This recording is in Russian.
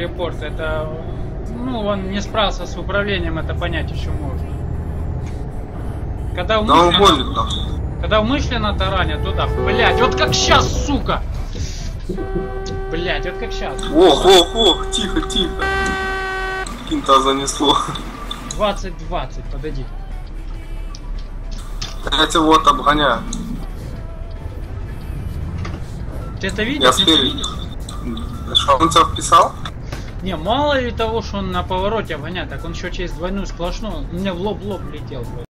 репорт, это... Ну, он не справился с управлением, это понять еще можно. Когда Да умышленно, там. когда умышленно таранят туда, блять, вот как сейчас, сука! Блять, вот как сейчас. Ох, ох, ох, тихо, тихо. Кинта занесло. 20-20, подойди. Я тебя вот обгоняю. Ты это видишь? Я спереди. Что, он тебя вписал? Не, мало ли того, что он на повороте обгоняет, так он еще через двойную сплошную, мне в лоб-лоб летел.